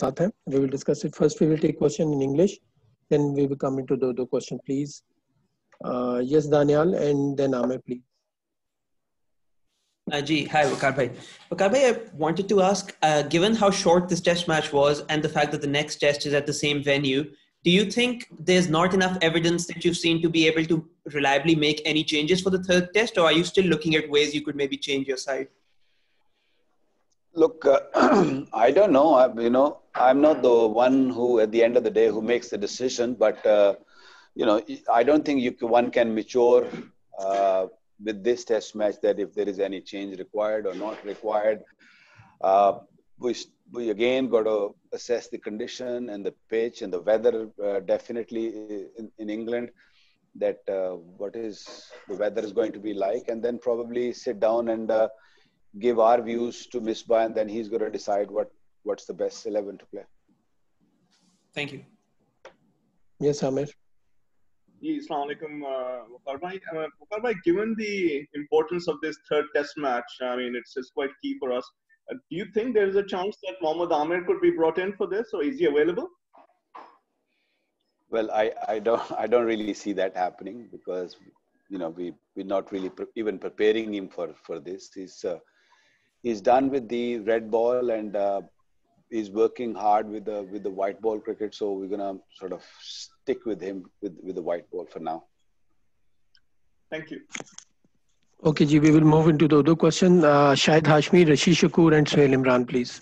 साथ हैं we will discuss it first we will take question in english then we will come into the other question please uh, yes daniel and then amir please uh, Ji, hi, Wakar Bhai. Wakar Bhai, I wanted to ask, uh, given how short this test match was and the fact that the next test is at the same venue, do you think there's not enough evidence that you've seen to be able to reliably make any changes for the third test, or are you still looking at ways you could maybe change your side? Look, uh, I don't know. I, you know, I'm not the one who, at the end of the day, who makes the decision. But uh, you know, I don't think you can, one can mature uh, with this test match that if there is any change required or not required. Uh, we we again got to assess the condition and the pitch and the weather. Uh, definitely in, in England, that uh, what is the weather is going to be like, and then probably sit down and give our views to Misbah, and then he's going to decide what what's the best eleven to play. Thank you. Yes, Amir. Assalamualaikum, uh, uh given the importance of this third test match, I mean, it's, it's quite key for us. Uh, do you think there is a chance that Mohammad Amir could be brought in for this, or is he available? Well, I, I don't I don't really see that happening because you know we we're not really pre- even preparing him for for this. He's uh, he's done with the red ball and uh, he's working hard with the with the white ball cricket. So we're gonna sort of stick with him with with the white ball for now. Thank you. Okay, Ji, we will move into the other question. Uh, Shahid Hashmi, Rashid Shakur, and Suhail Imran, please.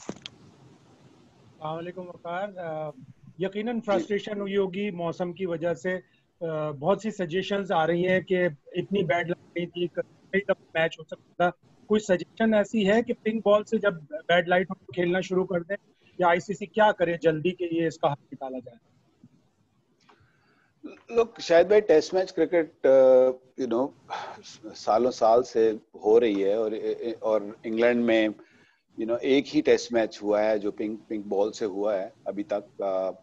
वालेकुम वकार यकीनन frustration हुई होगी मौसम की वजह से बहुत सी suggestions आ रही हैं कि इतनी बैड लग रही थी कई मैच हो सकता था कोई सजेशन ऐसी है कि पिंक बॉल से जब बैड लाइट खेलना शुरू कर दें? या आईसीसी क्या करे जल्दी के लिए इसका हल निकाला जाए? लोग शायद भाई test match cricket you know सालों साल से हो रही है और और इंग्लैंड में यू you नो know, एक ही टेस्ट मैच हुआ है जो पिंक पिंक बॉल से हुआ है। अभी तक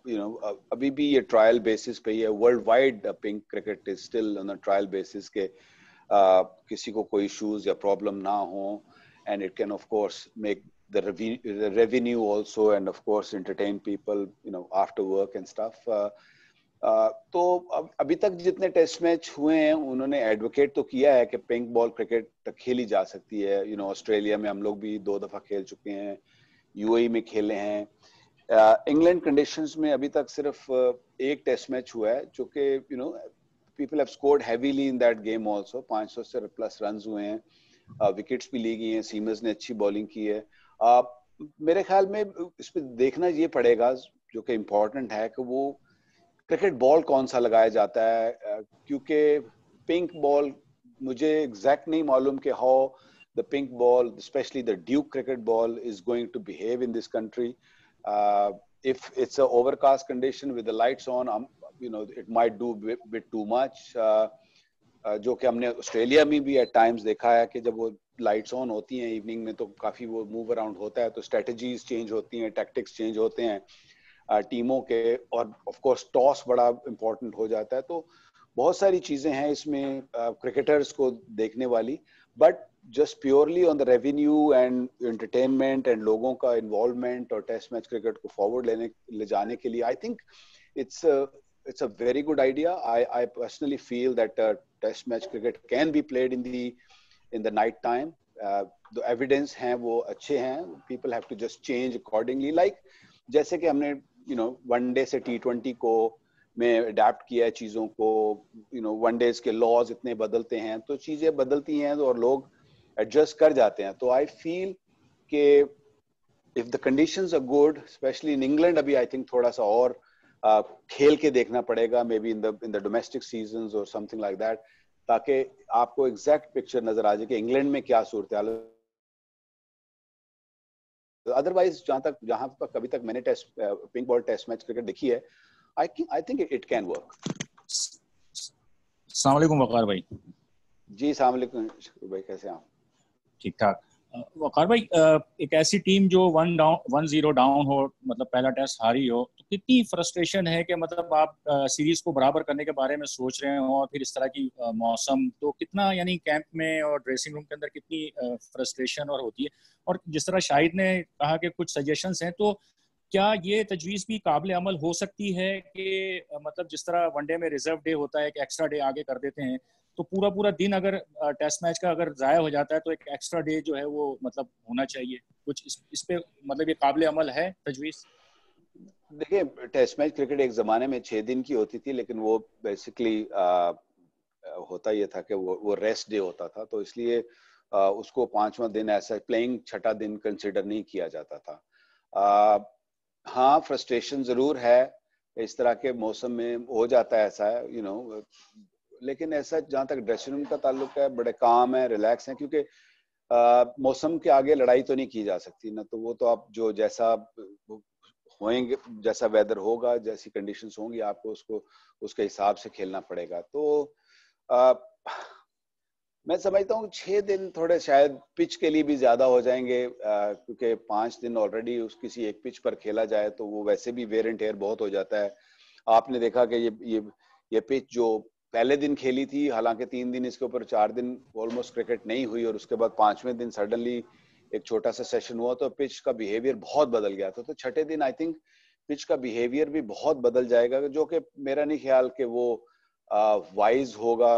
यू नो you know, अभी भी ये ट्रायल बेसिस पे ही है। World wide pink cricket is still on trial basis के uh, किसी को कोई इश्यूज़ या प्रॉब्लम ना हो and it can of course make the, rev- the revenue also and of course entertain people you know after work and stuff uh, uh, तो अभी तक जितने टेस्ट मैच हुए हैं उन्होंने एडवोकेट तो किया है कि पिंक बॉल क्रिकेट खेली जा सकती है। यू नो ऑस्ट्रेलिया में हम लोग भी दो दफ़ा खेल चुके हैं यूएई में खेले हैं। इंग्लैंड कंडीशंस में अभी तक सिर्फ़ एक टेस्ट मैच हुआ है जो कि you know people have scored heavily in that game also 500 से प्लस रन हुए हैं विकेट्स भी ली गई हैं सीमर्स ने अच्छी बॉलिंग की है uh, मेरे ख्याल में इस पर देखना ये पड़ेगा जो कि इम्पोर्टेंट है कि वो क्रिकेट बॉल कौन सा लगाया जाता है uh, क्योंकि पिंक बॉल मुझे एग्जैक्ट नहीं मालूम कि how pink ball, especially the Duke cricket ball, is going to behave in this country. Uh, if it's an overcast condition with the lights on, might do bit, bit too much. Uh, uh, जो कि हमने Australia में भी eight times देखा है कि जब वो लाइट्स ऑन होती हैं इवनिंग में तो काफ़ी वो मूव अराउंड होता है तो स्ट्रेटजीज चेंज होती हैं टैक्टिक्स चेंज होते हैं टीमों के और ऑफ़ कोर्स टॉस बड़ा इंपॉर्टेंट हो जाता है। तो बहुत सारी चीज़ें हैं इसमें क्रिकेटर्स को देखने वाली but just purely on the revenue and entertainment and लोगों का इन्वॉल्वमेंट और टेस्ट मैच क्रिकेट को फॉरवर्ड लेने ले जाने के लिए I think it's it's a very good idea. I, I personally feel that uh, test match cricket can be played in the in the night time. Uh, the evidence है वो अच्छे हैं. People have to just change accordingly. Like जैसे कि हमने you know one day से T20 को में अडेप्ट किया है चीज़ों को you know one days के laws इतने बदलते हैं तो चीज़ें बदलती हैं और लोग एडजस्ट कर जाते हैं तो आई फील कि if the conditions are good, especially in England अभी I think थोड़ा सा और खेल के देखना पड़ेगा maybe in the in the domestic season और समथिंग लाइक दैट ताकि आपको एग्जैक्ट पिक्चर नज़र आ जाए कि इंग्लैंड में क्या सूरत हाल अदरवाइज़ जहाँ तक जहाँ तक कभी तक मैंने test pink ball test match cricket देखी है I I think it can work अस्सलाम वालेकुम वकार भाई। जी सलाम वालेकुम भाई कैसे हैं आप? ठीक ठाक। वकार भाई एक ऐसी टीम जो one down one zero down हो मतलब पहला टेस्ट हारी हो तो कितनी फ्रस्ट्रेशन है कि मतलब आप सीरीज़ को बराबर करने के बारे में सोच रहे हो और फिर इस तरह की मौसम तो कितना यानी कैंप में और ड्रेसिंग रूम के अंदर कितनी फ्रस्ट्रेशन और होती है? और जिस तरह शाहिद ने कहा कि कुछ सजेशंस हैं तो क्या ये तजवीज़ भी काबिल अमल हो सकती है कि मतलब जिस तरह वनडे में रिज़र्व डे होता है कि एक्स्ट्रा डे आगे कर देते हैं तो पूरा पूरा दिन अगर टेस्ट मैच का अगर ज़ाया हो जाता है तो एक एक्स्ट्रा डे जो है वो मतलब होना चाहिए। कुछ इस, इस पे मतलब ये काबिल अमल है तजवीज़? देखिए टेस्ट मैच क्रिकेट एक जमाने में छह दिन की होती थी लेकिन वो बेसिकली होता ये था कि वो वो रेस्ट डे होता था तो इसलिए आ, उसको पांचवा दिन ऐसा प्लेइंग छठा दिन कंसिडर नहीं किया जाता था। आ, हाँ फ्रस्ट्रेशन ज़रूर है इस तरह के मौसम में हो जाता है ऐसा यू नो लेकिन ऐसा जहाँ तक ड्रेसिंग रूम का ताल्लुक है बड़े काम है रिलैक्स है क्योंकि मौसम के आगे लड़ाई तो नहीं की जा सकती ना तो वो तो आप जो जैसा होएँगे जैसा वेदर होगा जैसी कंडीशंस होंगी आपको उसको उसके हिसाब से खेलना पड़ेगा। तो आ, मैं समझता हूँ छह दिन थोड़े शायद पिच के लिए भी ज़्यादा हो जाएँगे क्योंकि पाँच दिन ऑलरेडी उस किसी एक पिच पर खेला जाए तो वो वैसे भी वेर एंड टेयर बहुत हो जाता है। आपने देखा कि ये ये ये पिच जो पहले दिन खेली थी, हालाँकि तीन दिन इसके ऊपर, चार दिन ऑलमोस्ट क्रिकेट नहीं हुई और उसके बाद पाँचवें दिन सडनली एक छोटा सा सेशन हुआ तो पिच का बिहेवियर बहुत बदल गया था। तो छठे दिन आई थिंक पिच का बिहेवियर भी बहुत बदल जाएगा, जो कि मेरा नहीं ख्याल कि वो वाइज होगा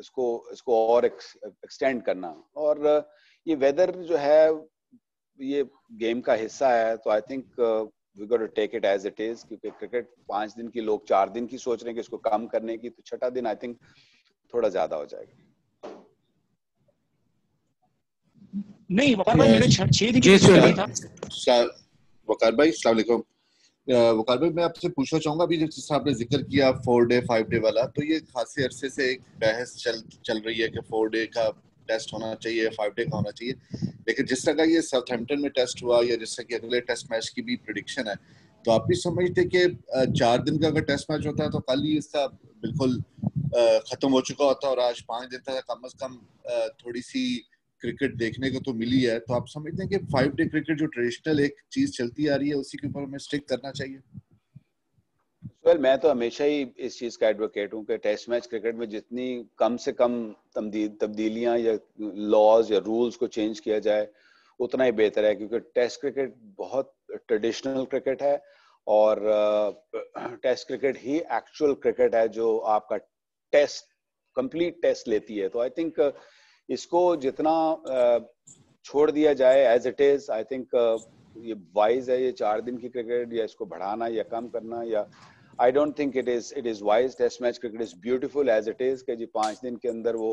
इसको इसको और एक्सटेंड करना। और, ये वेदर जो है, ये गेम का हिस्सा है तो I think we got to take it as it is क्योंकि क्रिकेट पाँच दिन की लोग चार दिन की सोच रहे हैं कि इसको कम करने की तो छठा दिन आई थिंक थोड़ा ज़्यादा हो जाएगा। नहीं वकार भाई मेरे छह दिन जी वकार भाई वालेकुम। वकार भाई मैं आपसे पूछना चाहूँगा अभी जैसे आपने ज़िक्र किया फोर डे फाइव डे वाला तो ये खासे अरसे से एक बहस चल चल रही है कि फोर डे का टेस्ट होना चाहिए फाइव डे का होना चाहिए। लेकिन जिस तरह का ये साउथहैम्पटन में टेस्ट हुआ या जिस तरह की अगले टेस्ट मैच की भी प्रिडिक्शन है तो आप भी समझते कि चार दिन का अगर टेस्ट मैच होता है तो कल ही इसका बिल्कुल खत्म हो चुका होता और आज पाँच दिन तक कम अज कम थोड़ी सी क्रिकेट देखने को तो मिली है। तो आप समझते हैं कि फाइव डे क्रिकेट जो ट्रेडिशनल एक चीज़ चलती आ रही है, उसी के ऊपर हमें स्टिक करना चाहिए। Well, मैं तो हमेशा ही इस चीज़ का एडवोकेट हूँ कि टेस्ट मैच क्रिकेट में जितनी कम से कम तब्दीलियाँ या लॉज या रूल्स को चेंज किया जाए उतना ही बेहतर है क्योंकि टेस्ट क्रिकेट बहुत ट्रेडिशनल क्रिकेट है और टेस्ट क्रिकेट ही एक्चुअल क्रिकेट है जो आपका टेस्ट कंप्लीट टेस्ट लेती है। तो आई थिंक इसको जितना छोड़ दिया जाए as it is I think ये वाइज है ये चार दिन की क्रिकेट या इसको बढ़ाना या कम करना या I don't think it is it is wise test match cricket is beautiful as it is कि जी पाँच दिन के अंदर वो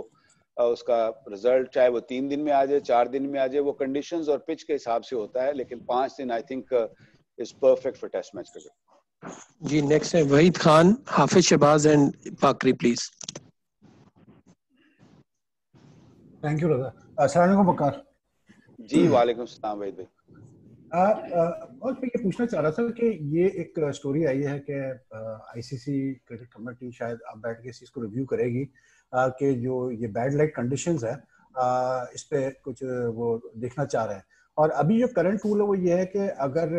उसका रिज़ल्ट चाहे वो तीन दिन में आ जाए चार दिन में आ जाए वो कंडीशंस और पिच के हिसाब से होता है लेकिन पाँच दिन I think is perfect for test match cricket ji next है वहीद खान हाफिज शहबाज एंड पाकरी प्लीज़ थैंक यू रजा अस्सलाम बकार जी वालेकुम सलाम वहीद भाई। और मैं ये पूछना चाह रहा था कि ये एक स्टोरी आई है कि आईसीसी क्रिकेट कमेटी शायद आप बैठ के इस चीज़ को रिव्यू करेगी कि जो ये बैड लाइट कंडीशंस है इस पे कुछ वो देखना चाह रहे हैं। और अभी जो करंट रूल है वो ये है कि अगर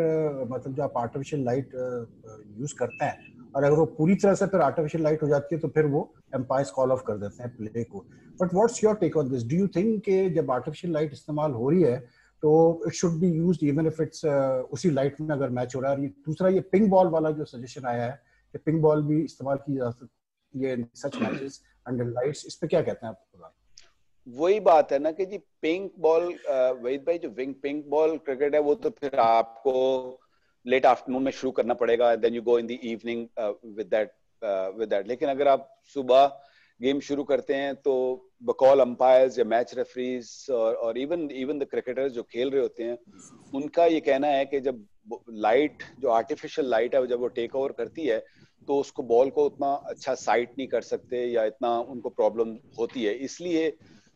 मतलब जो आप आर्टिफिशियल लाइट यूज़ करते हैं, और अगर वो पूरी तरह से फिर आर्टिफिशियल लाइट हो जाती है तो फिर वो एम्पायर्स कॉल ऑफ़ कर देते हैं प्ले को। But what's your take on this do you think कि जब आर्टिफिशियल लाइट इस्तेमाल हो रही है तो it should be used even if it's उसी लाइट में अगर मैच हो रहा है। दूसरा ये पिंक बॉल वाला जो सजेशन आया है कि पिंक बॉल भी इस्तेमाल की जा सकती है in such matches under lights इस पे क्या कहते हैं आप वही बात है ना कि जी पिंक बॉल वहीद भाई जो विंग पिंक बॉल क्रिकेट है, वो तो फिर आपको लेट आफ्टरनून में शुरू करना पड़ेगा then you go in the evening with that with that लेकिन अगर आप सुबह गेम शुरू करते हैं तो बकौल अंपायर्स या मैच रेफरीज और और इवन इवन द क्रिकेटर्स जो खेल रहे होते हैं उनका ये कहना है कि जब लाइट जो आर्टिफिशियल लाइट है जब वो टेक ओवर करती है तो उसको बॉल को उतना अच्छा साइट नहीं कर सकते या इतना उनको प्रॉब्लम होती है। इसलिए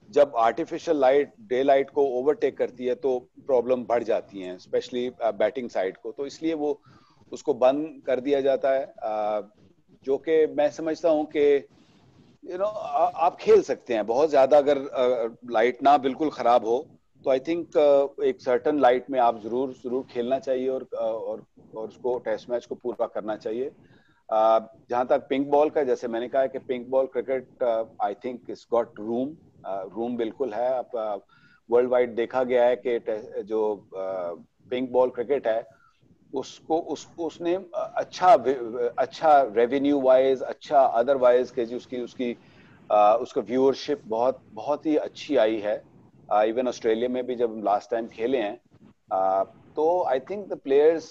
जब आर्टिफिशियल लाइट डे लाइट को ओवरटेक करती है तो प्रॉब्लम बढ़ जाती हैं स्पेशली बैटिंग साइड को। तो इसलिए वो उसको बंद कर दिया जाता है। Uh, जो कि मैं समझता हूँ कि यू नो आप खेल सकते हैं। बहुत ज़्यादा अगर लाइट ना बिल्कुल खराब हो तो आई थिंक एक सर्टन लाइट में आप ज़रूर ज़रूर खेलना चाहिए और और और उसको टेस्ट मैच को पूरा करना चाहिए। जहाँ तक पिंक बॉल का, जैसे मैंने कहा कि pink ball cricket I think is got room room बिल्कुल है। अब वर्ल्ड वाइड देखा गया है कि जो पिंक बॉल क्रिकेट है उसको उस उसने अच्छा अच्छा रेवेन्यू वाइज अच्छा अदरवाइज़ के जी उसकी उसकी उसका व्यूअरशिप बहुत बहुत ही अच्छी आई है। इवन ऑस्ट्रेलिया में भी जब लास्ट टाइम खेले हैं तो I think the players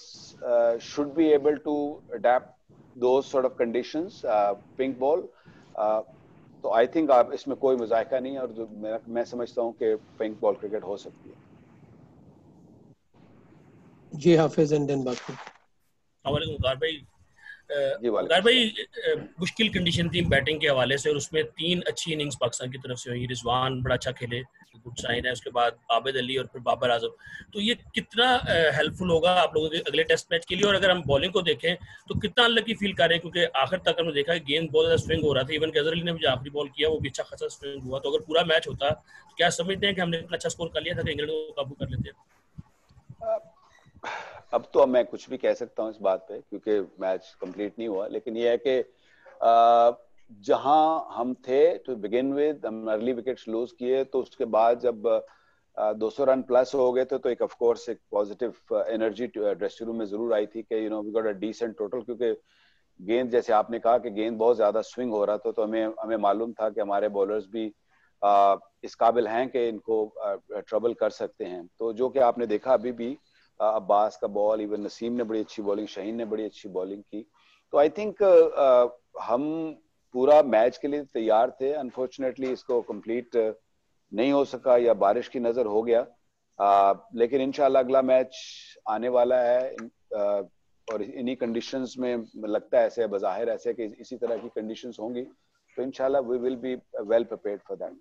should be able to adapt to sort of conditions pink ball तो आई थिंक आप इसमें कोई मुजायका नहीं है और मैं, मैं समझता हूँ कि पिंक बॉल क्रिकेट हो सकती है। जी हाफिज एंड देन बाकी। भाई भाई मुश्किल कंडीशन थी बैटिंग के हवाले से और उसमें तीन अच्छी इनिंग्स पाकिस्तान की तरफ़ से हुई। रिजवान बड़ा अच्छा खेले गुड साइन है। उसके बाद आबिद अली और फिर बाबर आज़म। तो ये कितना हेल्पफुल होगा आप लोगों के अगले टेस्ट मैच के लिए? और अगर हम बॉलिंग को देखें तो कितना अनलकी फील कर रहे हैं? क्योंकि आखिर तक हमने देखा है गेंद बहुत ज़्यादा स्विंग हो रहा था। इवन गजर अली ने भी आखिरी बॉल किया वो भी अच्छा खासा स्विंग हुआ। तो अगर पूरा मैच होता तो क्या समझते हैं कि हमने इतना अच्छा स्कोर कर लिया था कि इंग्लैंड को काबू कर लेते? अब तो अब मैं कुछ भी कह सकता हूँ इस बात पे क्योंकि मैच कंप्लीट नहीं हुआ लेकिन ये है कि जहाँ हम थे टू बिगिन विद हम अर्ली विकेट्स लूज किए तो उसके बाद जब दो सौ रन प्लस हो गए थे तो एक ऑफकोर्स एक पॉजिटिव एनर्जी ड्रेसिंग रूम में ज़रूर आई थी कि you know we got a decent total क्योंकि गेंद जैसे आपने कहा कि गेंद बहुत ज़्यादा स्विंग हो रहा था तो हमें हमें मालूम था कि हमारे बॉलर्स भी आ, इस काबिल हैं कि इनको ट्रबल कर सकते हैं। तो जो कि आपने देखा अभी भी अब्बास का बॉल इवन नसीम ने बड़ी अच्छी बॉलिंग शहीन ने बड़ी अच्छी बॉलिंग की। तो आई थिंक हम पूरा मैच के लिए तैयार थे। अनफॉर्चुनेटली इसको कंप्लीट नहीं हो सका या बारिश की नज़र हो गया। आ, लेकिन इनशाला अगला मैच आने वाला है। आ, और इन्हीं कंडीशंस में लगता है ऐसे बज़ाहिर ऐसे कि इसी तरह की कंडीशंस होंगी। तो इनशाला we will be well prepared for that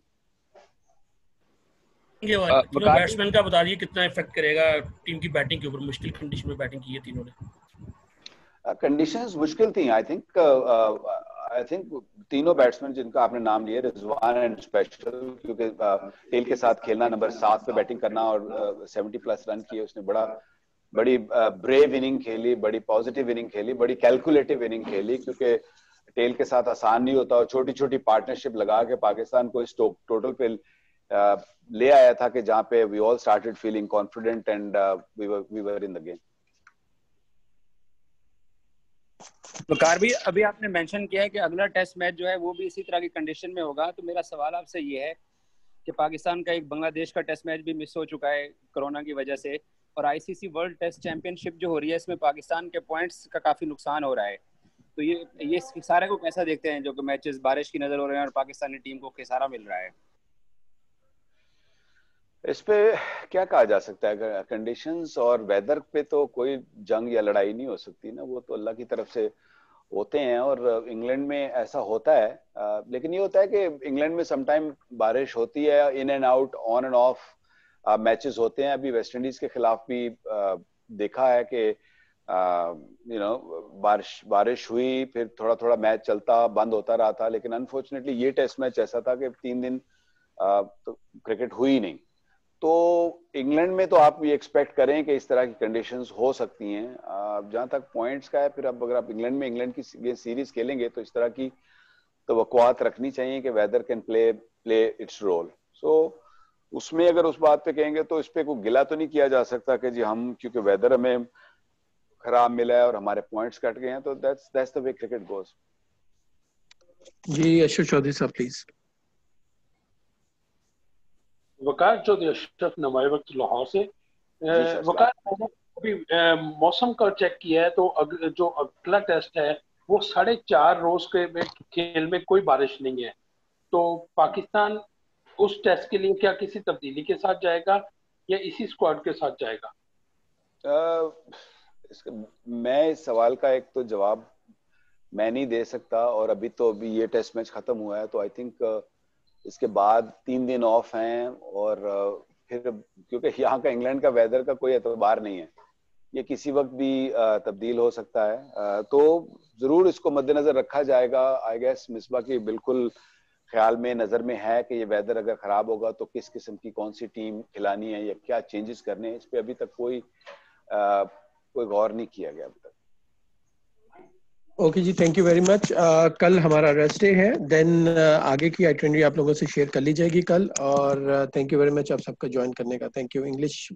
batsman का बता दिए कितना इफ़ेक्ट करेगा टीम की बैटिंग के ऊपर मुश्किल कंडीशन में बैटिंग की है तीनों ने। कंडीशंस मुश्किल थी आई थिंक आई थिंक तीनों बैट्समैन जिनका आपने नाम लिया रिजवान एंड स्पेशल क्योंकि टेल के साथ खेलना नंबर सात पे बैटिंग करना और सेवेंटी प्लस रन किए उसने बड़ा बड़ी ब्रेव इनिंग खेली बड़ी पॉजिटिव इनिंग खेली बड़ी कैलकुलेटिव इनिंग खेली क्योंकि टेल के साथ आसान नहीं होता और छोटी छोटी पार्टनरशिप लगा के पाकिस्तान को इस टोटल पे ले आया था कि जहाँ पे we all started feeling confident and we were in the game Waqar भी, अभी आपने मेंशन किया है कि अगला टेस्ट मैच जो है वो भी इसी तरह की कंडीशन में होगा। तो मेरा सवाल आपसे ये है कि पाकिस्तान का एक बांग्लादेश का टेस्ट मैच भी मिस हो चुका है कोरोना की वजह से और आईसीसी वर्ल्ड टेस्ट चैंपियनशिप जो हो रही है, इसमें पाकिस्तान के पॉइंट्स का काफ़ी नुकसान हो रहा है। तो ये ये सारे को कैसा देखते हैं जो कि मैचेस बारिश की नज़र हो रहे हैं और पाकिस्तानी टीम को खिसारा मिल रहा है? इस पे क्या कहा जा सकता है? कंडीशंस और वेदर पे तो कोई जंग या लड़ाई नहीं हो सकती ना, वो तो अल्लाह की तरफ़ से होते हैं और इंग्लैंड में ऐसा होता है। लेकिन ये होता है कि इंग्लैंड में समटाइम बारिश होती है in and out on and off matches होते हैं। अभी वेस्ट इंडीज के खिलाफ भी देखा है कि यू नो बारिश बारिश हुई, फिर थोड़ा थोड़ा मैच चलता, बंद होता रहा था, लेकिन अनफॉर्चुनेटली ये टेस्ट मैच ऐसा था कि तीन दिन तो क्रिकेट हुई नहीं। तो इंग्लैंड में तो आप ये एक्सपेक्ट करें कि इस तरह की कंडीशंस हो सकती हैं। जहाँ तक पॉइंट्स का है, फिर अब अगर आप इंग्लैंड में, इंग्लैंड की सीरीज़ खेलेंगे तो इस तरह की तो रखनी चाहिए कि weather can play play its role so उसमें अगर उस बात पे कहेंगे तो इस पे कोई गिला तो नहीं किया जा सकता कि जी हम, क्योंकि वेदर हमें खराब मिला है और हमारे पॉइंट्स कट गए हैं तो that's that's the way cricket goes जी, अशोक चौधरी साहब प्लीज़ वकार चौधरी अशरफ नवाई वक्त लाहौर से वकार अभी मौसम का चेक किया है तो अग, जो अगला टेस्ट है वो साढ़े चार रोज के में खेल में कोई बारिश नहीं है। तो पाकिस्तान उस टेस्ट के लिए क्या किसी तब्दीली के साथ जाएगा या इसी स्क्वाड के साथ जाएगा? आ, मैं इस सवाल का एक तो जवाब मैं नहीं दे सकता और अभी तो अभी ये टेस्ट मैच खत्म हुआ है तो आई थिंक इसके बाद तीन दिन ऑफ़ हैं और फिर क्योंकि यहाँ का इंग्लैंड का वेदर का कोई एतबार नहीं है। ये किसी वक्त भी तब्दील हो सकता है। तो ज़रूर इसको मद्देनजर रखा जाएगा। आई गेस मिसबा की बिल्कुल ख्याल में नज़र में है कि ये वेदर अगर खराब होगा तो किस किस्म की कौन सी टीम खिलानी है या क्या चेंजेस करने हैं इस पर अभी तक कोई आ, कोई गौर नहीं किया गया अभी तक। ओके जी थैंक यू वेरी मच कल हमारा रेस्ट डे है. देन uh, आगे की आइटनरी आप लोगों से शेयर कर ली जाएगी कल और थैंक यू वेरी मच आप सबका ज्वाइन करने का. Thank you English